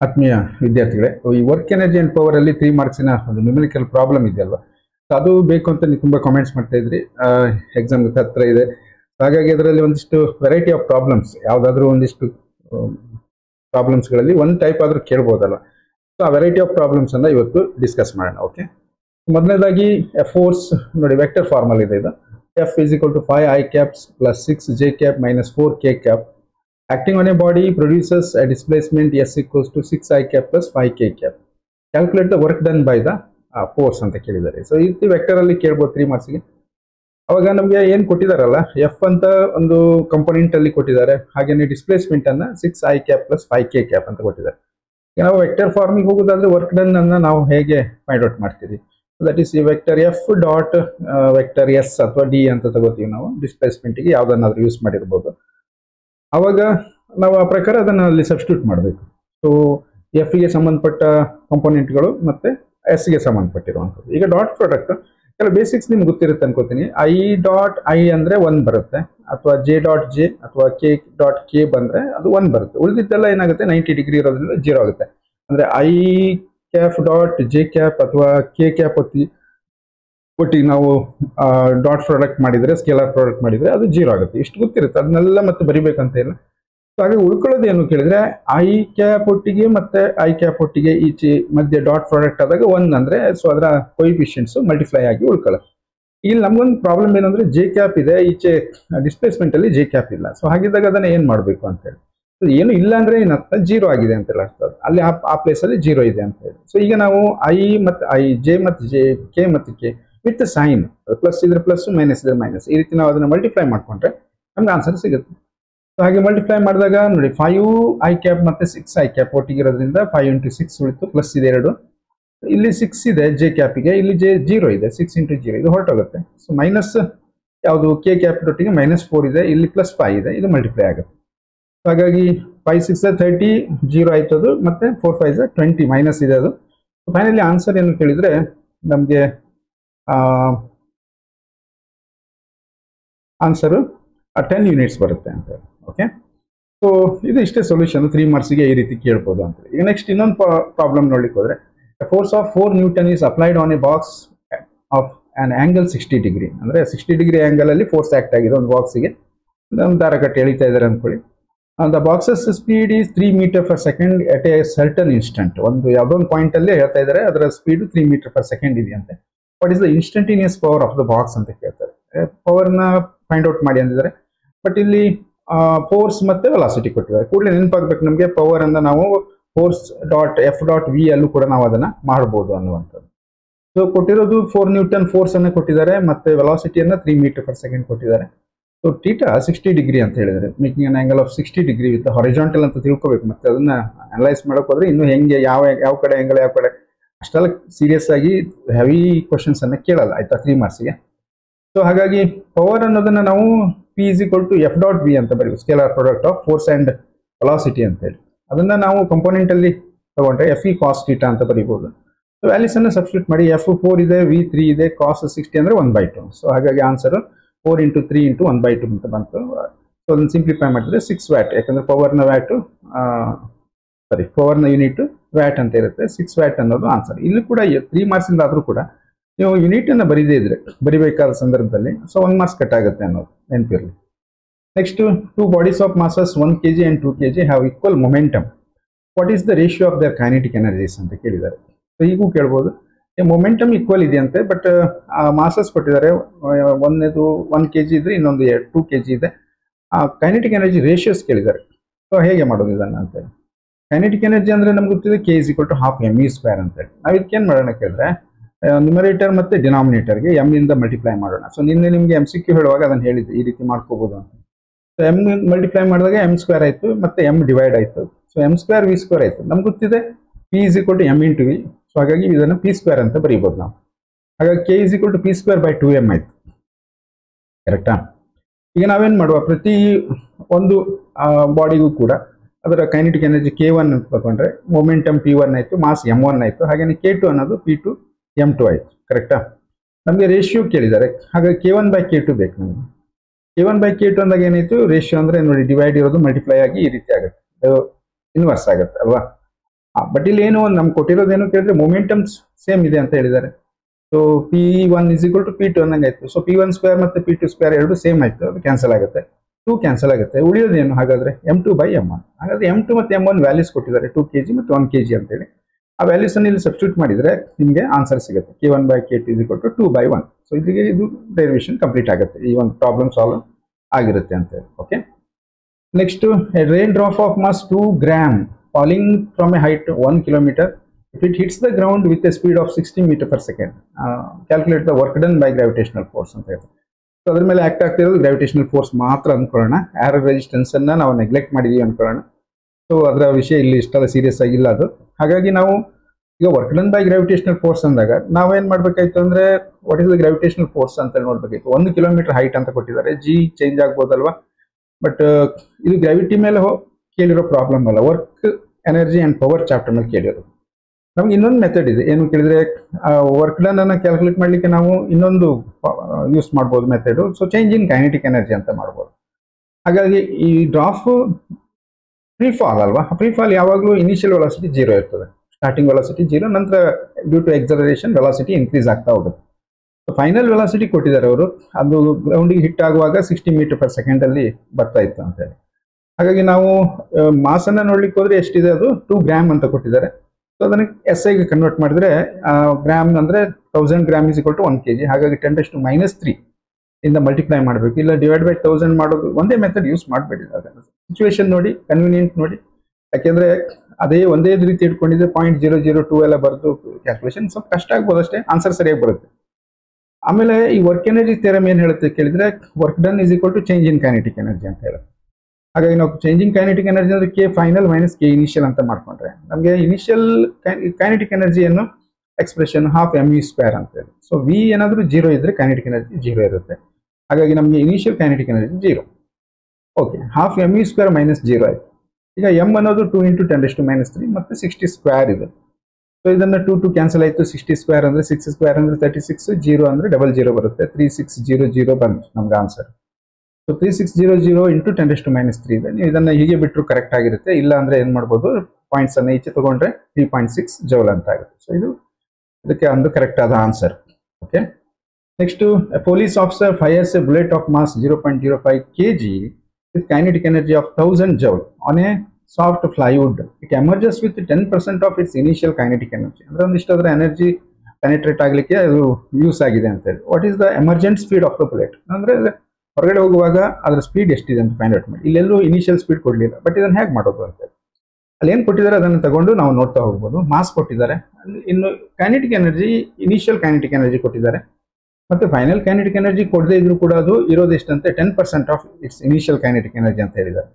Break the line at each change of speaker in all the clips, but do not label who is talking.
ಆತ್ಮೀಯ ವಿದ್ಯಾರ್ಥಿಗಳೇ, ಈ ವರ್ಕ್ ಎನರ್ಜಿ ಅಂಡ್ ಪವರ್ ಅಲ್ಲಿ ತ್ರೀ ಮಾರ್ಕ್ಸಿನ ಒಂದು ನ್ಯೂಮರಿಕಲ್ ಪ್ರಾಬ್ಲಮ್ ಇದೆಯಲ್ವಾ ಸೊ ಅದು ಬೇಕು ಅಂತ ನೀವು ತುಂಬಾ ಕಾಮೆಂಟ್ಸ್ ಮಾಡ್ತಾ ಇದ್ರಿ. ಎಕ್ಸಾಮ್ ಹತ್ರ ಇದೆ. ಹಾಗಾಗಿ ಅದರಲ್ಲಿ ಒಂದಿಷ್ಟು ವೆರೈಟಿ ಆಫ್ ಪ್ರಾಬ್ಲಮ್ಸ್ ಯಾವುದಾದ್ರೂ ಒಂದಿಷ್ಟು ಪ್ರಾಬ್ಲಮ್ಸ್ಗಳಲ್ಲಿ ಒಂದು ಟೈಪ್ ಆದ್ರೂ ಕೇಳ್ಬೋದಲ್ಲ ಸೊ ಆ ವೆರೈಟಿ ಆಫ್ ಪ್ರಾಬ್ಲಮ್ಸ್ ಅನ್ನ ಇವತ್ತು ಡಿಸ್ಕಸ್ ಮಾಡೋಣ ಓಕೆ ಮೊದಲನೇದಾಗಿ ಫೋರ್ಸ್ ನೋಡಿ ವೆಕ್ಟರ್ ಫಾರ್ಮಲ್ ಇದೆ ಇದು. F is equal to five I caps plus six J cap minus four K cap acting on a body produces a displacement s equals to 6 i cap plus 5 k cap. Calculate the work done by the uh, force ಅಂತ ಕೇಳಿದ್ದಾರೆ. So ಈ ರೀತಿ vector ಅಲ್ಲಿ ಕೇಳ್ಬೋದು three ಮಾರ್ಕ್ಸ್ಗೆ ಅವಾಗ ನಮಗೆ ಏನ್ ಕೊಟ್ಟಿದಾರಲ್ಲ F ಅಂತ ಒಂದು ಕಂಪೋನೆಂಟ್ ಅಲ್ಲಿ ಕೊಟ್ಟಿದ್ದಾರೆ. ಹಾಗೇನೆ ಡಿಸ್ಪ್ಲೇಸ್ಮೆಂಟ್ ಅನ್ನ six I cap plus five K cap ಅಂತ ಕೊಟ್ಟಿದ್ದಾರೆ. ಈಗ ನಾವು ವೆಕ್ಟರ್ ಫಾರ್ಮಿಗೆ ಹೋಗೋದಾದ್ರೆ ವರ್ಕ್ ಡನ್ ಅನ್ನ ನಾವು ಹೇಗೆ ಫೈಂಡ್ ಔಟ್ ಮಾಡ್ತೀವಿ ದಟ್ ಈಸ್ ಈ vector F dot vector S ಅಥವಾ ಡಿ ಅಂತ ತಗೋತೀವಿ ನಾವು. ಡಿಸ್ಪ್ಲೇಸ್ಮೆಂಟ್ಗೆ ಯಾವ್ದನ್ನಾದ್ರೂ ಯೂಸ್ ಮಾಡಿರ್ಬೋದು. ಅವಾಗ ನಾವು ಆ ಪ್ರಕಾರ ಅದನ್ನು ಅಲ್ಲಿ ಸಬ್ಸ್ಟಿಟ್ಯೂಟ್ ಮಾಡಬೇಕು. ಸೊ ಎಫ್ಗೆ ಸಂಬಂಧಪಟ್ಟ ಕಾಂಪೋನೆಂಟ್ಗಳು ಮತ್ತೆ ಎಸ್ಗೆ ಸಂಬಂಧಪಟ್ಟಿರುವಂಥದ್ದು. ಈಗ ಡಾಟ್ ಪ್ರಾಡಕ್ಟ್ ಕೆಲವು ಬೇಸಿಕ್ಸ್ ನಿಮ್ಗೆ ಗೊತ್ತಿರುತ್ತೆ ಅನ್ಕೋತೀನಿ. ಐ ಡಾಟ್ ಐ ಅಂದ್ರೆ ಒನ್ ಬರುತ್ತೆ. ಅಥವಾ ಜೆ ಡಾಟ್ ಜೆ ಅಥವಾ ಕೆ ಡಾಟ್ ಕೆ ಬಂದ್ರೆ ಅದು ಒನ್ ಬರುತ್ತೆ. ಉಳಿದಿದ್ದೆಲ್ಲ ಏನಾಗುತ್ತೆ? ನೈಂಟಿ ಡಿಗ್ರಿ ಇರೋದ್ರಿಂದ ಜೀರೋ ಆಗುತ್ತೆ. ಅಂದ್ರೆ I cap dot J cap ಅಥವಾ ಕೆ ಕ್ಯಾಪ್ ಒತ್ತಿ ಒಟ್ಟಿಗೆ ನಾವು ಡಾಟ್ ಪ್ರಾಡಕ್ಟ್ ಮಾಡಿದರೆ ಸ್ಕೇಲರ್ ಪ್ರಾಡಕ್ಟ್ ಮಾಡಿದರೆ ಅದು ಜೀರೋ ಆಗುತ್ತೆ. ಇಷ್ಟು ಗೊತ್ತಿರುತ್ತೆ. ಅದನ್ನೆಲ್ಲ ಮತ್ತೆ ಬರಿಬೇಕಂತ ಇಲ್ಲ ಸೊ ಹಾಗೆ ಏನು ಕೇಳಿದ್ರೆ ಐ ಕ್ಯಾಪ್ ಒಟ್ಟಿಗೆ ಮತ್ತೆ ಐ ಕ್ಯಾಪ್ ಒಟ್ಟಿಗೆ ಈಚೆ ಮಧ್ಯೆ ಡಾಟ್ ಪ್ರಾಡಕ್ಟ್ ಆದಾಗ ಒನ್ ಅಂದ್ರೆ ಸೊ ಅದರ ಕೊಯಿಫಿಷಿಯನ್ಸು ಮಲ್ಟಿಫ್ಲೈ ಆಗಿ ಉಳ್ಕೊಳ್ಳೋದು. ಇಲ್ಲಿ ನಮಗೊಂದು ಪ್ರಾಬ್ಲಮ್ ಏನಂದ್ರೆ ಜೆ ಕ್ಯಾಪ್ ಇದೆ. ಈಚೆ ಡಿಸ್ಪ್ಲೇಸ್ಮೆಂಟಲ್ಲಿ ಜೆ ಕ್ಯಾಪ್ ಇಲ್ಲ. ಸೊ ಹಾಗಿದ್ದಾಗ ಅದನ್ನ ಏನು ಮಾಡಬೇಕು ಅಂತ ಹೇಳಿ ಸೊ ಏನು ಇಲ್ಲ ಅಂದ್ರೆ ಏನಂತ ಜೀರೋ ಆಗಿದೆ ಅಂತ ಹೇಳಿ ಅರ್ಥ ಅಲ್ಲಿ ಆ- ಆ ಪ್ಲೇಸ್ ಅಲ್ಲಿ ಜೀರೋ ಇದೆ ಅಂತ ಹೇಳಿ ಸೊ ಈಗ ನಾವು ಐ ಮತ್ತೆ ಐ ಜೆ ಮತ್ತೆ ಜೆ ಕೆ ಮತ್ತೆ ಕೆ ವಿತ್ ಸೈನ್. ಪ್ಲಸ್ ಇದ್ರೆ ಪ್ಲಸ್, ಮೈನಸ್ ಇದ್ರೆ ಮೈನಸ್. ಈ ರೀತಿ ನಾವು ಅದನ್ನ ಮಲ್ಟಿಪ್ಲೈ ಮಾಡ್ಕೊಂಡ್ರೆ ನಮ್ಗೆ ಆನ್ಸರ್ ಸಿಗುತ್ತೆ. ಸೊ ಹಾಗೆ ಮಲ್ಟಿಪ್ಲೈ ಮಾಡಿದಾಗ ನೋಡಿ ಫೈವ್ ಐ ಕ್ಯಾಪ್ ಮತ್ತೆ ಸಿಕ್ಸ್ ಐ ಕ್ಯಾಪ್ ಒಟ್ಟಿಗೆ ಇರೋದ್ರಿಂದ ಫೈವ್ ಇಂಟು ಸಿಕ್ಸ್ ಉಳಿತು ಪ್ಲಸ್ ಇದೆ ಎರಡು. ಇಲ್ಲಿ ಸಿಕ್ಸ್ ಇದೆ ಜೆ ಕ್ಯಾಪಿಗೆ ಇಲ್ಲಿ ಜೆ ಜೀರೋ ಇದೆ ಸಿಕ್ಸ್ ಇಂಟು ಜೀರೋ ಇದು ಹೊರಟೋಗುತ್ತೆ. ಸೊ ಮೈನಸ್ ಯಾವುದು ಕೆ ಕ್ಯಾಪ್ ಒಟ್ಟಿಗೆ ಮೈನಸ್ ಫೋರ್ ಇದೆ, ಇಲ್ಲಿ ಪ್ಲಸ್ ಫೈವ್ ಇದೆ, ಇದು ಮಲ್ಟಿಪ್ಲೈ ಆಗುತ್ತೆ. ಹಾಗಾಗಿ ಫೈವ್ ಸಿಕ್ಸ್ ಥರ್ಟಿ ಜೀರೋ ಆಯ್ತು ಅದು, ಮತ್ತೆ ಫೋರ್ ಫೈವ್ ಟ್ವೆಂಟಿ ಮೈನಸ್ ಇದೆ ಅದು. ಫೈನಲಿ ಆನ್ಸರ್ ಏನು ಕೇಳಿದ್ರೆ ನಮಗೆ ಆನ್ಸರು ಟೆನ್ ಯೂನಿಟ್ಸ್ ಬರುತ್ತೆ ಅಂತ ಓಕೆ ಸೊ ಇದು ಇಷ್ಟೇ ಸೊಲ್ಯೂಷನ್ ತ್ರೀ ಮಾರ್ಕ್ಸ್ಗೆ ಈ ರೀತಿ ಕೇಳ್ಬೋದು ಅಂತ ಈಗ ನೆಕ್ಸ್ಟ್ ಇನ್ನೊಂದು ಪ್ರಾಬ್ಲಮ್ ನೋಡ್ಲಿಕ್ಕೆ ಹೋದ್ರೆ force of four newton is applied on a box of on angle sixty degree ಅಂದರೆ ಸಿಕ್ಸ್ಟಿ ಡಿಗ್ರಿ ಆಂಗಲ್ ಅಲ್ಲಿ ಫೋರ್ಸ್ ಆ್ಯಕ್ಟ್ ಆಗಿದೆ ಒಂದು ಬಾಕ್ಸಿಗೆ ಒಂದು ದಾರ ಕಟ್ಟಿ ಎಳಿತಾ ಇದ್ದಾರೆ ಅಂದ್ಕೊಳ್ಳಿ. The box's speed is three metre per second at a certain instant ಒಂದು ಯಾವುದೋ ಒಂದು ಹೇಳ್ತಾ ಇದ್ದಾರೆ ಅದರ speed three metre per second ಇದೆಯಂತೆ what is the instantaneous power of the box ಅಂತ ಕೇಳ್ತಾರೆ. ಪವರ್ನ ಫೈಂಡ್ ಔಟ್ ಮಾಡಿ ಅಂದಿದ್ದಾರೆ. ಬಟ್ ಇಲ್ಲಿ ಫೋರ್ಸ್ ಮತ್ತೆ ವೆಲಾಸಿಟಿ ಕೊಟ್ಟಿದ್ದಾರೆ. ಕೂಡಲೇ ನೆನಪಾಗಬೇಕು ನಮಗೆ ಪವರ್ ಅನ್ನ ನಾವು force dot F dot V ಅಲ್ಲೂ ಕೂಡ ನಾವು ಅದನ್ನ ಮಾಡ್ಬೋದು ಅನ್ನುವಂಥದ್ದು. ಸೊ ಕೊಟ್ಟಿರೋದು ಫೋರ್ ನ್ಯೂಟನ್ ಫೋರ್ಸ್ ಅನ್ನು ಕೊಟ್ಟಿದ್ದಾರೆ, ಮತ್ತೆ ವೆಲಾಸಿಟಿಯನ್ನು ತ್ರೀ ಮೀಟರ್ ಪರ್ ಸೆಕೆಂಡ್ ಕೊಟ್ಟಿದ್ದಾರೆ. ಸೊ ಟೀಟಾ ಸಿಕ್ಸ್ಟಿ ಡಿಗ್ರಿ ಅಂತ ಹೇಳಿದರೆ making an angle of sixty degree with horizontal ಅಂತ ತಿಳ್ಕೊಬೇಕು. ಮತ್ತೆ ಅದನ್ನ ಅನಲೈಸ್ ಮಾಡೋಕೆ ಹೋದ್ರೆ ಇನ್ನು ಹೆಂಗೆ, ಯಾವ ಯಾವ ಕಡೆ ಆಂಗಲ್ ಯಾವ ಕಡೆ ಅಷ್ಟೆಲ್ಲ ಸೀರಿಯಸ್ ಆಗಿ ಹೆವಿ ಕ್ವಶನ್ಸ್ ಅನ್ನ ಕೇಳಲ್ಲ, ಆಯ್ತಾ? ತ್ರೀ ಮಾರ್ಕ್ಸ್ಗೆ ಸೊ ಹಾಗಾಗಿ ಪವರ್ ಅನ್ನೋದನ್ನ ನಾವು P is equal to F dot B ಅಂತ ಬರೀವಿ scalar product of force and velocity ಅಂತ ಹೇಳಿ. ಅದನ್ನ ನಾವು ಕಂಪೋನೆಂಟ್ ಅಲ್ಲಿ ತಗೊಂಡ್ರೆ ಎಫ್ ಇ ಕಾಸ್ ಟೀಟಾ ಅಂತ ಬರೀಬಹುದು ಸೊ ವ್ಯಾಲ್ಯೂಸ್ ಅನ್ನ ಸಬ್ಸ್ಟಿಟ್ಯೂಟ್ ಮಾಡಿ ಎಫ್ ಫೋರ್ ಇದೆ ವಿ ತ್ರೀ ಇದೆ ಕಾಸ್ ಸಿಕ್ಸ್ಟಿ ಅಂದ್ರೆ ಒನ್ ಬೈ ಟು ಸೊ ಹಾಗಾಗಿ answer four into three into one by two ಅಂತ ಬಂತು. ಸೊ ಅದನ್ನ ಸಿಂಪ್ಲಿಫೈ ಮಾಡಿದ್ರೆ ಸಿಕ್ಸ್ ವ್ಯಾಟ್ ಯಾಕಂದ್ರೆ ಪವರ್ನ ವ್ಯಾಟು ಸಾರಿ ಪವರ್ನ ಯೂನಿಟ್ ವ್ಯಾಟ್ ಅಂತ ಇರುತ್ತೆ ಸಿಕ್ಸ್ ವ್ಯಾಟ್ ಅನ್ನೋದು ಆನ್ಸರ್ ಇಲ್ಲಿ ಕೂಡ ತ್ರೀ ಮಾರ್ಕ್ಸ್ ಇಂದ ಆದ್ರೂ ಕೂಡ ನೀವು ಯೂನಿಟ್ ಅನ್ನು ಬರೀದೇ ಇದ್ರೆ, ಬರಿಬೇಕಾದ ಸಂದರ್ಭದಲ್ಲಿ ಸೊ ಒನ್ ಮಾರ್ಕ್ಸ್ ಕಟ್ ಆಗುತ್ತೆ ಅನ್ನೋದು ನೆನಪಿರಲಿ. Next two bodies of masses one K G and two K G have equal momentum what is the ratio of their kinetic energies ಅಂತ ಕೇಳಿದ್ದಾರೆ. ಸೊ ಈಗೂ ಕೇಳ್ಬೋದು. ಮೊಮೆಂಟಮ್ ಈಕ್ವಲ್ ಇದೆಯಂತೆ ಬಟ್ ಆ masses ಕೊಟ್ಟಿದ್ದಾರೆ. ಒಂದೇದು ಒನ್ ಕೆ ಜಿ ಇದ್ರೆ, ಇನ್ನೊಂದು ಟೂ ಕೆ ಜಿ ಇದೆ. ಕೈನೆಟಿಕ್ ಎನರ್ಜಿ ರೇಷಿಯೋಸ್ ಕೇಳಿದ್ದಾರೆ. ಸೊ ಹೇಗೆ ಮಾಡೋದು ಇದನ್ನು ಅಂತ ಹೇಳಿ. ಕೈನೆಟಿಕ್ ಎನರ್ಜಿ ಅಂದ್ರೆ ನಮ್ಗೆ ಗೊತ್ತಿದೆ K is equal to half M E square ಅಂತ ಹೇಳಿ. ನಾವು ಏನು ಮಾಡೋಣ ಕೇಳಿದ್ರೆ ನ್ಯೂಮರೇಟರ್ ಮತ್ತೆ ಡಿನಾಮಿನೇಟರ್ಗೆ ಎಂ ಇಂದ ಮಲ್ಟಿಪ್ಲೈ ಮಾಡೋಣ. ಸೊ ನಿನ್ನೆ ನಿಮಗೆ ಎಂ ಸಿ ಕ್ಯೂ ಹೇಳುವಾಗ ಅದನ್ನು ಹೇಳಿದ್ದೆ, ಈ ರೀತಿ ಮಾಡ್ಕೋಬಹುದು ಅಂತ. ಸೊ ಎಂ ಮಲ್ಟಿಪ್ಲೈ ಮಾಡಿದಾಗ ಎಂ ಸ್ಕ್ವೇರ್ ಆಯ್ತು, ಮತ್ತೆ ಎಂ ಡಿವೈಡ್ ಆಯ್ತು. So M square V square ಆಯ್ತು. ನಮ್ಗೆ ಗೊತ್ತಿದೆ P is equal to M into V so ಹಾಗಾಗಿ ಇದನ್ನು ಪಿ ಸ್ಕ್ವೇರ್ ಅಂತ ಬರೀಬಹುದು ನಾವು. ಹಾಗಾಗಿ K is equal to P square by two M ಆಯ್ತು. ಕರೆಕ್ಟಾ ಈಗ ನಾವೇನು ಮಾಡುವ, ಪ್ರತಿ ಒಂದು ಬಾಡಿಗೂ ಕೂಡ ಅದರ ಕೈನೆಟಿಕ್ ಎನರ್ಜಿ ಕೆ ಒನ್ ಅಂತ ತಗೊಂಡ್ರೆ ಮೊಮೆಂಟಮ್ ಪಿ ಒನ್ ಆಯ್ತು ಮಾಸ್ ಎಂ ಒನ್ ಆಯ್ತು ಹಾಗೆ ಕೆ ಟು ಅನ್ನೋದು ಪಿ ಟು ಎಂ ಟು ಆಯಿತು ಕರೆಕ್ಟಾ ನಮಗೆ ರೇಷಿಯೋ ಕೇಳಿದ್ದಾರೆ, ಹಾಗಾಗಿ K one by K two ಬೇಕು ನಮಗೆ. K one by K two ಅಂದಾಗ ಏನಾಯ್ತು ರೇಷಿಯೋ ಅಂದ್ರೆ ನೋಡಿ ಡಿವೈಡ್ ಇರೋದು ಮಲ್ಟಿಪ್ಲೈ ಆಗಿ ಈ ರೀತಿ ಆಗುತ್ತೆ. ಇನ್ವರ್ಸ್ ಆಗುತ್ತೆ, ಅಲ್ವಾ? ಬಟ್ ಇಲ್ಲಿ ಏನು ನಮ್ಗೆ ಏನು ಕೇಳಿದ್ರೆ ಮೊಮೆಂಟಮ್ಸ್ ಸೇಮ್ ಇದೆ ಅಂತ ಹೇಳಿದ್ದಾರೆ. So P one is equal to P two ಅನ್ನಂಗೆ ಆಯಿತು ಸೊ ಪಿ ಒನ್ ಸ್ಕ್ವೇರ್ ಮತ್ತು ಪಿ ಟು ಸ್ಕ್ವೇರ್ ಎರಡು ಸೇಮ್ ಆಯ್ತು, ಅದು ಕ್ಯಾನ್ಸಲ್ ಆಗುತ್ತೆ. ಟೂ ಕ್ಯಾನ್ಸಲ್ ಆಗುತ್ತೆ. ಉಳಿಯೋದೇನು? ಹಾಗಾದ್ರೆ M two by M one ಹಾಗಾದ್ರೆ ಎಂ ಟು ಮತ್ತು ಎಂ ಒನ್ ವ್ಯಾಲ್ಯೂಸ್ ಕೊಟ್ಟಿದ್ದಾರೆ. ಟೂ ಕೆ ಜಿ ಮತ್ತು ಒನ್ ಕೆ ಜಿ ಅಂತೇಳಿ. ಆ ವ್ಯಾಲ್ಯೂಸ್ ಅನ್ನು ಇಲ್ಲಿ ಸಬ್ಸ್ಟ್ಯೂಟ್ ಮಾಡಿದ್ರೆ ನಿಮಗೆ ಆನ್ಸರ್ ಸಿಗುತ್ತೆ. K one by K two ಕೊಟ್ಟು two two by one so ಇದಕ್ಕೆ ಇದು ಡೈರಿವೇಷನ್ ಕಂಪ್ಲೀಟ್ ಆಗುತ್ತೆ. ಈ ಒಂದು ಪ್ರಾಬ್ಲಮ್ ಸಾಲ್ವ್ ಆಗಿರುತ್ತೆ ಅಂತೇಳಿ. Okay next raindrop of mass two gram falling from a height one kilometre if it hits the ground with a speed of sixty metre per second calculate the work done by gravitational force ಅಂತ ಹೇಳ್ತಾರೆ. So ಅದ್ರ ಮೇಲೆ act ಆಗ್ತಿರೋದು gravitational force ಮಾತ್ರ ಅನ್ಕೊಳ್ಳೋಣ. Air resistance ಅನ್ನ ನಾವು neglect ಮಾಡಿದೀವಿ ಅನ್ಕೊಳ್ಳೋಣ. So ಅದರ ವಿಷಯ ಇಲ್ಲಿ ಇಷ್ಟೆಲ್ಲ ಸೀರಿಯಸ್ ಆಗಿಲ್ಲ ಅದು. ಹಾಗಾಗಿ ನಾವು ಈಗ work done by gravitational force ಅಂದಾಗ ನಾವೇನ್ ಮಾಡ್ಬೇಕಾಯ್ತು ಅಂದ್ರೆ what is the gravitational force ಅಂತ ನೋಡ್ಬೇಕಾಯ್ತು. ಒಂದು ಕಿಲೋಮೀಟರ್ ಹೈಟ್ ಅಂತ ಕೊಟ್ಟಿದ್ದಾರೆ. ಜಿ ಚೇಂಜ್ ಆಗ್ಬೋದಲ್ವಾ? ಬಟ್ ಇದು ಗ್ರಾವಿಟಿ ಮೇಲೆ ಕೇಳಿರೋ ಪ್ರಾಬ್ಲಮ್ ಅಲ್ಲ. Work energy and power chapter ಮೇಲೆ ಕೇಳಿರೋದು. ನಮ್ಗೆ ಇನ್ನೊಂದು ಮೆಥಡ್ ಇದೆ. ಏನು ಕೇಳಿದ್ರೆ ವರ್ಕ್ ಡನ್ ಅನ್ನ ಕ್ಯಾಲ್ಕುಲೇಟ್ ಮಾಡ್ಲಿಕ್ಕೆ ನಾವು ಇನ್ನೊಂದು ಯೂಸ್ ಮಾಡ್ಬೋದು method so change in kinetic energy ಅಂತ ಮಾಡ್ಬೋದು. ಹಾಗಾಗಿ ಈ ಡ್ರಾಫು ಫ್ರೀ ಫಾಲ್ ಅಲ್ವಾ? ಫ್ರೀ ಫಾಲ್ ಯಾವಾಗಲೂ ಇನಿಷಿಯಲ್ ವೆಲಾಸಿಟಿ ಜೀರೋ ಇರ್ತದೆ. ಸ್ಟಾರ್ಟಿಂಗ್ ವೆಲಾಸಿಟಿ ಜೀರೋ ನಂತರ due to acceleration velocity increase ಆಗ್ತಾ ಹೋಗುತ್ತೆ. ಫೈನಲ್ ವೆಲಾಸಿಟಿ ಕೊಟ್ಟಿದ್ದಾರೆ ಅವರು. ಅದು ಗ್ರೌಂಡಿಗೆ ಹಿಟ್ ಆಗುವಾಗ ಸಿಕ್ಸ್ಟಿ ಮೀಟರ್ ಪರ್ ಸೆಕೆಂಡ್ ಅಲ್ಲಿ ಬರ್ತಾ ಇತ್ತು ಅಂತ ಹೇಳಿ. ಹಾಗಾಗಿ ನಾವು ಮಾಸನ್ನು ನೋಡ್ಲಿಕ್ಕೆ ಹೋದ್ರೆ ಎಷ್ಟಿದೆ ಅದು? ಟೂ ಗ್ರಾಮ್ ಅಂತ ಕೊಟ್ಟಿದ್ದಾರೆ. ಅದನ್ನ ಎಸ್ ಐಗೆ ಕನ್ವರ್ಟ್ ಮಾಡಿದ್ರೆ ಗ್ರಾಮ್ ಅಂದ್ರೆ thousand gram is equal to one K G ಹಾಗಾಗಿ ಟೆನ್ ಟು ಮೈನಸ್ ತ್ರೀ ಇಂದ ಮಲ್ಟಿಪ್ಲೈ ಮಾಡಬೇಕು. ಇಲ್ಲ ಡಿವೈಡ್ ಬೈ ತೌಸಂಡ್ ಮಾಡೋದು ಒಂದೇ ಮೆಥಡ್ ಯೂಸ್ ಮಾಡಬೇಡಿ. ಅದನ್ನು ಸಿಚುವೇಶನ್ ನೋಡಿ ಕನ್ವೀನಿಯಂಟ್ ನೋಡಿ. ಯಾಕೆಂದ್ರೆ ಅದೇ ಒಂದೇ ರೀತಿ ಇಟ್ಕೊಂಡಿದ್ರೆ ಪಾಯಿಂಟ್ ಜೀರೋ ಜೀರೋ ಟೂ ಎಲ್ಲ ಬರೆದು ಕ್ಯಾಲ್ಕುಲೇಷನ್ ಸ್ವಲ್ಪ ಕಷ್ಟ ಆಗ್ಬೋದು ಅಷ್ಟೇ. ಆನ್ಸರ್ ಸರಿಯಾಗಿ ಬರುತ್ತೆ. ಆಮೇಲೆ ಈ ವರ್ಕ್ ಎನರ್ಜಿ ಥಿಯರಮ್ ಏನು ಹೇಳುತ್ತೆ ಕೇಳಿದ್ರೆ work done is equal to change in kinetic energy ಅಂತ ಹೇಳುತ್ತೆ. ಹಾಗಾಗಿ ನಾವು ಚೇಂಜಿಂಗ್ ಕೈನೆಟಿಕ್ ಎನರ್ಜಿ ಅಂದರೆ K final minus K initial ಅಂತ ಮಾಡ್ಕೊಂಡ್ರೆ, ನಮಗೆ initial kinetic ಎನರ್ಜಿಯನ್ನು expression half M U square ಅಂತ ಹೇಳಿ. ಸೊ ವಿ ಏನಾದರೂ ಜೀರೋ ಇದ್ದರೆ ಕೈನೆಟಿಕ್ ಎನರ್ಜಿ ಜೀರೋ ಇರುತ್ತೆ. ಹಾಗಾಗಿ ನಮಗೆ initial kinetic energy zero okay half M U square minus zero ಆಯಿತು. ಈಗ ಎಂ ಅನ್ನೋದು two into ten to minus three ಮತ್ತೆ ಸಿಕ್ಸ್ಟಿ ಸ್ಕ್ವೇರ್ ಇದೆ. ಸೊ ಇದನ್ನ ಟೂ ಟು ಕ್ಯಾನ್ಸಲ್ ಆಯಿತು. ಸಿಕ್ಸ್ಟಿ ಸ್ಕ್ವೇರ್ ಅಂದ್ರೆ ಸಿಕ್ಸ್ ಸ್ಕ್ವೇರ್ ಅಂದ್ರೆ ತರ್ಟಿ ಸಿಕ್ಸ್ ಜೀರೋ ಅಂದ್ರೆ ಡಬಲ್ ಜೀರೋ ಬರುತ್ತೆ. ತ್ರೀ ಸಿಕ್ಸ್ ಜೀರೋ ಜೀರೋ ಬಂತು ನಮ್ಗೆ answer so three six zero zero into ten to minus three ಇದೆ ನೀವು ಇದನ್ನ ಹೀಗೆ ಬಿಟ್ಟರು ಕರೆಕ್ಟ್ ಆಗಿರುತ್ತೆ. ಇಲ್ಲ ಅಂದರೆ ಏನು ಮಾಡ್ಬೋದು? ಪಾಯಿಂಟ್ಸ್ ಅನ್ನು ಈಚೆ ತಗೊಂಡ್ರೆ ತ್ರೀ ಪಾಯಿಂಟ್ ಸಿಕ್ಸ್ ಜೌಲ್ ಅಂತ ಆಗುತ್ತೆ. ಸೊ ಇದು ಇದಕ್ಕೆ ಒಂದು ಕರೆಕ್ಟ್ ಆದ answer okay next police officer fires a bullet of mass zero point zero five K G with kinetic energy of thousand joule on a soft plywood it emerges with ten percent of its initial kinetic energy ಅಂದ್ರೆ ಒಂದಿಷ್ಟು ಅದರ energy penetrate ಆಗಲಿಕ್ಕೆ ಅದು use ಆಗಿದೆ ಅಂತ ಹೇಳಿ. What is the emergent speed of the bullet ಅಂದ್ರೆ ಹೊರಗಡೆ ಹೋಗುವಾಗ ಅದರ ಸ್ಪೀಡ್ ಎಷ್ಟಿದೆ ಅಂತ ಫೈಂಡ್ ಔಟ್ ಮಾಡಿ. ಇಲ್ಲೆಲ್ಲೂ ಇನಿಷಿಯಲ್ ಸ್ಪೀಡ್ ಕೊಡಲಿಲ್ಲ. ಬಟ್ ಇದನ್ನು ಹೇಗೆ ಮಾಡೋದು ಅಂತ ಅಲ್ಲಿ ಏನು ಕೊಟ್ಟಿದ್ದಾರೆ ಅದನ್ನು ತಗೊಂಡು ನಾವು ನೋಡ್ತಾ ಹೋಗ್ಬೋದು. ಮಾಸ್ ಕೊಟ್ಟಿದ್ದಾರೆ. ಇನ್ನು kinetic energy initial kinetic energy ಕೊಟ್ಟಿದ್ದಾರೆ. ಮತ್ತೆ ಫೈನಲ್ ಕೈನೆಟಿಕ್ ಎನರ್ಜಿ ಕೊಡದೇ ಇದ್ರೂ ಕೂಡ ಅದು ಇರೋದು ಎಷ್ಟಂತೆ? Ten percent of its initial kinetic energy ಅಂತ ಹೇಳಿದ್ದಾರೆ.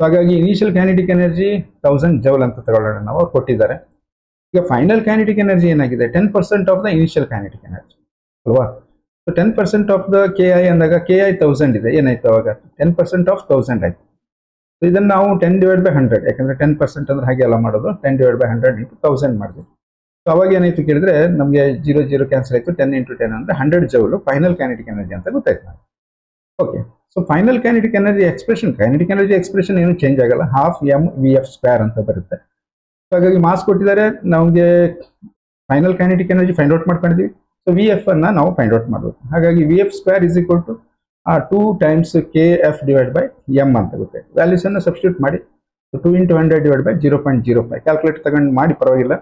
ಸೊ ಹಾಗಾಗಿ initial kinetic energy thousand joule ಅಂತ ತಗೊಳ್ಳೋಣ ನಾವು. ಕೊಟ್ಟಿದ್ದಾರೆ. ಈಗ ಫೈನಲ್ ಕೈನೆಟಿಕ್ ಎನರ್ಜಿ ಏನಾಗಿದೆ? Ten percent of the initial kinetic energy ಅಲ್ವಾ? So ten percent of the K I ಅಂದಾಗ ಕೆ ಐ ತೌಸಂಡ್ ಇದೆ. ಏನಾಯ್ತು ಅವಾಗ? ಟೆನ್ ಪರ್ಸೆಂಟ್ ಆಫ್ ತೌಸಂಡ್ ಆಯ್ತು. ಸೊ ಇದನ್ನು ನಾವು ಟೆನ್ ಡಿವೈಡ್ ಬೈ ಹಂಡ್ರೆಡ್ ಯಾಕಂದ್ರೆ ಟೆನ್ ಪರ್ಸೆಂಟ್ ಅಂದ್ರೆ ಹಾಗೆ ಎಲ್ಲ ಮಾಡೋದು. Ten divide by hundred into thousand ಮಾಡಿದ್ವಿ ಸೊ ಅವಾಗ ಏನಾಯ್ತು ಕೇಳಿದ್ರೆ ನಮಗೆ ಜೀರೋ ಜೀರೋ ಕ್ಯಾನ್ಸಲ್ ಆಯಿತು. ಟೆನ್ ಇಂಟು ಟೆನ್ ಅಂದ್ರೆ hundred joule final kinetic energy ಅಂತ ಗೊತ್ತಾಯ್ತು ನಾವು okay so final kinetic energy expression kinetic energy expression ಏನು ಚೇಂಜ್ ಆಗಲ್ಲ. Half M V F square ಅಂತ ಬರುತ್ತೆ. ಸೊ ಹಾಗಾಗಿ ಮಾಸ್ ಕೊಟ್ಟಿದ್ದಾರೆ. ನಮಗೆ final kinetic energy find out ಮಾಡ್ಕೊಂಡಿದ್ವಿ ಸೊ ವಿ ಎಫ್ ಅನ್ನ ನಾವು ಫೈಂಡ್ ಔಟ್ ಮಾಡಬೇಕು. ಹಾಗಾಗಿ V F square is equal to two times K F divide by M ಅಂತ ಗೊತ್ತೆ ವ್ಯಾಲ್ಯೂಸ್ ಅನ್ನು ಸಬ್ಸ್ಟಿಟ್ಯೂಟ್ ಮಾಡಿ two into hundred divide by zero point zero five calculate ತಗೊಂಡು ಮಾಡಿ, ಪರವಾಗಿಲ್ಲ.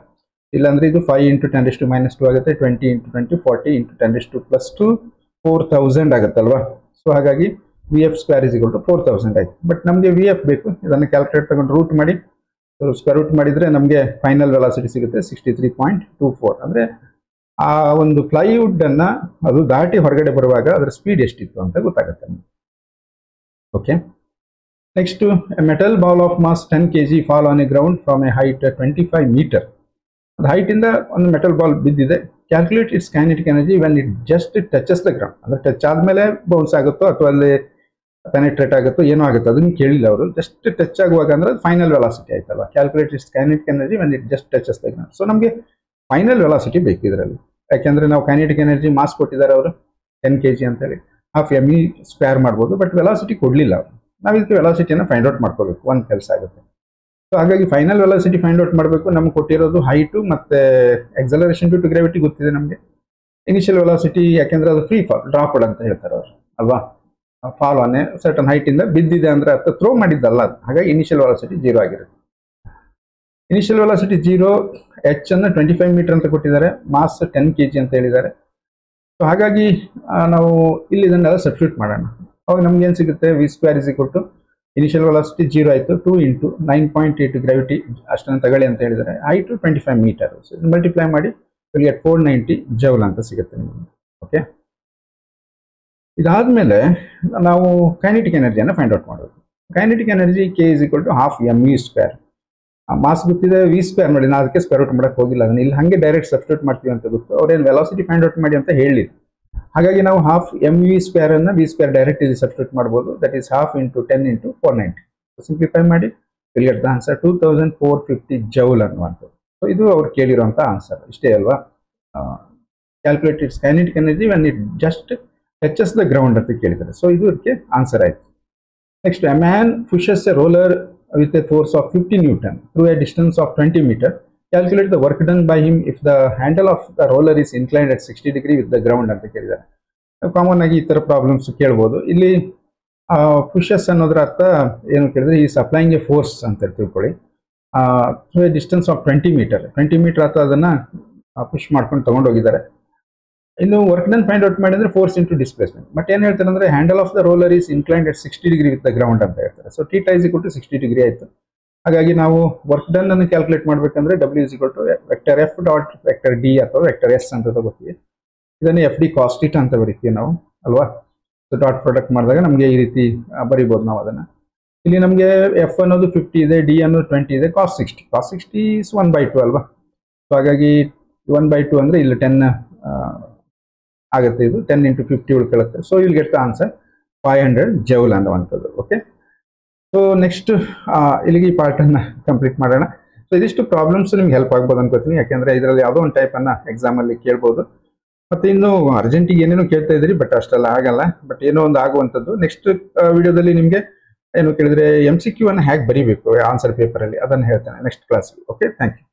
ಇಲ್ಲಾಂದ್ರೆ ಇದು five into ten to minus two ಆಗುತ್ತೆ twenty into twenty forty into ten to plus two four thousand ಆಗುತ್ತಲ್ವಾ so ಹಾಗಾಗಿ V F square is equal to four thousand ಆಯಿತು. But ನಮಗೆ V F ಬೇಕು. ಇದನ್ನು ಕ್ಯಾಲ್ಕುಲೇಟ್ ತಗೊಂಡು ರೂಟ್ ಮಾಡಿ. Square root ಮಾಡಿದರೆ ನಮಗೆ ಫೈನಲ್ ವೆಲಾಸಿಟಿ ಸಿಗುತ್ತೆ sixty three point two four ಅಂದರೆ ಆ ಒಂದು ಪ್ಲೈವುಡ್ ಅನ್ನ ಅದು ದಾಟಿ ಹೊರಗಡೆ ಬರುವಾಗ ಅದರ ಸ್ಪೀಡ್ ಎಷ್ಟಿತ್ತು ಅಂತ ಗೊತ್ತಾಗುತ್ತೆ okay next metal ball of mass ten K G fall on a ground from a height twenty five metre ಅದು ಹೈಟ್ ಇಂದ ಒಂದು ಮೆಟಲ್ ಬಾಲ್ ಬಿದ್ದಿದೆ. Calculate its kinetic energy when it just touches the ground ಅಂದರೆ touch ಆದ್ಮೇಲೆ bounce ಆಗುತ್ತೋ ಅಥವಾ ಅಲ್ಲಿ penetrate ಆಗುತ್ತೋ ಏನೋ ಆಗುತ್ತೋ ಅದನ್ನು ಕೇಳಿಲ್ಲ ಅವರು. ಜಸ್ಟ್ ಟಚ್ ಆಗುವಾಗ ಅಂದ್ರೆ ಫೈನಲ್ ವೆಲಾಸಿಟಿ ಆಯ್ತಲ್ಲ calculate its kinetic energy when it just touches the ground so ನಮಗೆ ಫೈನಲ್ ವೆಲಾಸಿಟಿ ಬೇಕು ಇದರಲ್ಲಿ. ಯಾಕೆಂದ್ರೆ ನಾವು ಕೈನೆಟಿಕ್ ಎನರ್ಜಿ ಮಾಸ್ ಕೊಟ್ಟಿದ್ದಾರೆ ಅವರು ಟೆನ್ ಕೆ ಜಿ ಅಂತೇಳಿ ಹಾಫ್ ಎಂ ಇ ಸ್ಕ್ವೇರ್ ಮಾಡ್ಬೋದು ಬಟ್ ವೆಲಾಸಿಟಿ ಕೊಡಲಿಲ್ಲ ಅವರು. ನಾವು ಇದಕ್ಕೆ ವೆಲಾಸಿಟಿಯನ್ನು ಫೈಂಡ್ ಔಟ್ ಮಾಡ್ಕೋಬೇಕು, ಒಂದು ಕೆಲಸ ಆಗುತ್ತೆ. ಸೊ ಹಾಗಾಗಿ ಫೈನಲ್ ವೆಲಾಸಿಟಿ ಫೈಂಡ್ ಔಟ್ ಮಾಡಬೇಕು. ನಮ್ಗೆ ಕೊಟ್ಟಿರೋದು ಹೈಟು ಮತ್ತು ಎಕ್ಸಲರೇಷನ್ ಟು ಟು ಗ್ರಾವಿಟಿ ಗೊತ್ತಿದೆ ನಮಗೆ. ಇನಿಷಿಯಲ್ ವೆಲಾಸಿಟಿ ಯಾಕೆಂದ್ರೆ ಅದು ಫ್ರೀ ಫಾಲ್ ಡ್ರಾಪ್ಡ್ ಅಂತ ಹೇಳ್ತಾರೆ ಅವರು, ಅಲ್ವಾ? ಫಾಲ್ ಆನ್ ಸರ್ಟನ್ ಹೈಟಿಂದ ಬಿದ್ದಿದೆ ಅಂದರೆ ಅರ್ಥ ಥ್ರೋ ಮಾಡಿದ್ದಲ್ಲ ಹಾಗಾಗಿ ಇನಿಷಿಯಲ್ ವೆಲಾಸಿಟಿ ಜೀರೋ ಆಗಿರುತ್ತೆ. ಇನಿಷಿಯಲ್ ವೆಲಾಸಿಟಿ ಜೀರೋ ಎಚ್ ಅನ್ನು ಟ್ವೆಂಟಿ ಫೈವ್ ಮೀಟರ್ ಅಂತ ಕೊಟ್ಟಿದ್ದಾರೆ. ಮಾಸ್ ಟೆನ್ ಕೆ ಜಿ ಅಂತ ಹೇಳಿದ್ದಾರೆ. ಸೊ ಹಾಗಾಗಿ ನಾವು ಇಲ್ಲಿ ಇದನ್ನೆಲ್ಲ ಸಬ್ಸ್ಟ್ಯೂಟ್ ಮಾಡೋಣ. ಅವಾಗ ನಮ್ಗೆ ಏನು ಸಿಗುತ್ತೆ? V square is equal to initial velocity zero ಆಯಿತು. Two into nine point eight gravity ಅಷ್ಟನ್ನು ತಗೊಳ್ಳಿ ಅಂತ ಹೇಳಿದ್ದಾರೆ. Two twenty five metre so ಇದನ್ನು ಮಲ್ಟಿಪ್ಲೈ ಮಾಡಿ ವಿಲ್ ಫೋರ್ ನೈಂಟಿ ಜೌಲ್ ಅಂತ ಸಿಗುತ್ತೆ ನಿಮಗೆ. ಓಕೆ ಇದಾದಮೇಲೆ ನಾವು ಕೈನೆಟಿಕ್ ಎನರ್ಜಿಯನ್ನು ಫೈಂಡ್ ಔಟ್ ಮಾಡೋದು. Kinetic energy K is equal to half M U square mass ಗೊತ್ತಿದೆ ವಿ ಸ್ಕ್ವೇರ್ ಮಾಡಿ ನಾನು ಅದಕ್ಕೆ ಸ್ಕ್ವೇರ್ ಔಟ್ ಮಾಡಕ್ಕೆ ಹೋಗಿಲ್ಲ. ಅದನ್ನ ಇಲ್ಲಿ ಹಾಗೆ ಡೈರೆಕ್ಟ್ ಸಬ್ಸ್ಟಿಟ್ಯೂಟ್ ಮಾಡ್ತೀವಿ ಅಂತ ಗೊತ್ತು. ಅವ್ರೇನು ವೆಲಾಸಿಟಿ ಫೈಂಡ್ ಔಟ್ ಮಾಡಿ ಅಂತ ಹೇಳಿದ್ರು ಹಾಗಾಗಿ ನಾವು ಹಾಫ್ ಎಂ ವಿ ಸ್ಕ್ವೇರ್ ಅನ್ನ ವಿ ಸ್ಕ್ವೇರ್ ಡೈರೆಕ್ಟ್ ಇಲ್ಲಿ ಸಬ್ಸ್ಟಿಟ್ಯೂಟ್ ಮಾಡ್ಬೋದು. That is half into ten into four ninety simplify ಮಾಡಿ will get the answer two thousand four fifty joule ಅನ್ನುವಂಥದ್ದು. ಸೊ ಇದು ಅವ್ರು ಕೇಳಿರುವಂಥ ಆನ್ಸರ್ ಇಷ್ಟೇ ಅಲ್ವಾ? Calculated kinetic energy when it just touches the ground ಅಂತ ಕೇಳಿದ್ದಾರೆ. ಸೊ ಇದು ಅದಕ್ಕೆ ಆನ್ಸರ್ ಆಯ್ತು. Next a man fishes a roller with a force of 50 Newton through a distance of 20 meter. Calculate the work done by him if the handle of the roller is inclined at 60 degree with the ground ಅಂತ ಕೇಳಿದ್ದಾರೆ common ಆಗಿ ಈ ಥರ problems ಕೇಳ್ಬೋದು ಇಲ್ಲಿ pushes ಅನ್ನೋದ್ರ ಅರ್ಥ ಏನು ಕೇಳಿದ್ರೆ ಈ ಸಪ್ಲೈಂಗ್ ಎ ಫೋರ್ಸ್ ಅಂತ ತಿಳ್ಕೊಳ್ಳಿ a distance of twenty metre twenty metre ಅಥವಾ ಅದನ್ನು ಪುಷ್ ಮಾಡ್ಕೊಂಡು ತಗೊಂಡೋಗಿದ್ದಾರೆ ಇನ್ನು ವರ್ಕ್ ಡನ್ ಫೈಂಡ್ ಔಟ್ ಮಾಡಿದ್ರೆ ಫೋರ್ಸ್ ಇಂಟು ಡಿಸ್ಪ್ಲೇಸ್ಮೆಂಟ್ ಬಟ್ ಏನು ಹೇಳ್ತಾರೆ ಅಂದ್ರೆ handle of the roller is incline at sixty degree with ground ಅಂತ ಹೇಳ್ತಾರೆ. So theta is equal to sixty degree ಆಯಿತು. ಹಾಗಾಗಿ ನಾವು ವರ್ಕ್ ಡನ್ ಅನ್ನು ಕ್ಯಾಲ್ಕುಲೇಟ್ ಮಾಡಬೇಕಂದ್ರೆ W is equal to vector F dot vector D ಅಥವಾ ವೆಕ್ಟರ್ ಎಸ್ ಅಂತ ತಗೋತೀವಿ. ಇದನ್ನು ಎಫ್ ಡಿ ಕಾಸ್ಟಿಟ್ ಅಂತ ಬರೀತೀವಿ ನಾವು, ಅಲ್ವಾ? ಸೊ ಡಾಟ್ ಪ್ರಾಡಕ್ಟ್ ಮಾಡಿದಾಗ ನಮಗೆ ಈ ರೀತಿ ಬರಿಬೋದು ನಾವು ಅದನ್ನು. ಇಲ್ಲಿ ನಮಗೆ ಎಫ್ ಅನ್ನೋದು ಫಿಫ್ಟಿ ಇದೆ ಡಿ ಅನ್ನೋದು ಟ್ವೆಂಟಿ ಇದೆ cos sixty cos sixty is one by two ಅಲ್ವಾ? ಸೊ ಹಾಗಾಗಿ ಒನ್ ಬೈ ಟು ಅಂದರೆ ಇಲ್ಲಿ ಟೆನ್ ಆಗುತ್ತೆ ಇದು ಟೆನ್ ಇಂಟು ಫಿಫ್ಟಿ ಉಳ್ಕೊಳ್ಳುತ್ತೆ ಸೊ ಇಲ್ಲಿ get the answer five hundred joule ಅನ್ನುವಂಥದ್ದು ಓಕೆ ಸೊ ನೆಕ್ಸ್ಟ್ ಇಲ್ಲಿಗೆ ಈ ಪಾರ್ಟನ್ನು ಕಂಪ್ಲೀಟ್ ಮಾಡೋಣ. ಸೊ ಇದಿಷ್ಟು ಪ್ರಾಬ್ಲಮ್ಸ್ ನಿಮ್ಗೆ ಹೆಲ್ಪ್ ಆಗ್ಬೋದು ಅನ್ಕೋತೀನಿ. ಯಾಕೆಂದರೆ ಇದರಲ್ಲಿ ಯಾವುದೋ ಒಂದು ಟೈಪನ್ನು ಎಕ್ಸಾಮಲ್ಲಿ ಕೇಳ್ಬೋದು. ಮತ್ತೆ ಇನ್ನು ಅರ್ಜೆಂಟಿಗೆ ಏನೇನೋ ಕೇಳ್ತಾ ಇದ್ರಿ ಬಟ್ ಅಷ್ಟೆಲ್ಲ ಆಗಲ್ಲ. ಬಟ್ ಏನೋ ಒಂದು ಆಗುವಂಥದ್ದು. ನೆಕ್ಸ್ಟ್ ವಿಡಿಯೋದಲ್ಲಿ ನಿಮಗೆ ಏನು ಕೇಳಿದ್ರೆ ಎಂ ಸಿ ಕ್ಯೂ ಅನ್ನು ಹೇಗೆ ಬರೀಬೇಕು ಆನ್ಸರ್ ಪೇಪರಲ್ಲಿ ಅದನ್ನು ಹೇಳ್ತೇನೆ ನೆಕ್ಸ್ಟ್ ಕ್ಲಾಸ್ಗೆ ಓಕೆ ಥ್ಯಾಂಕ್ ಯು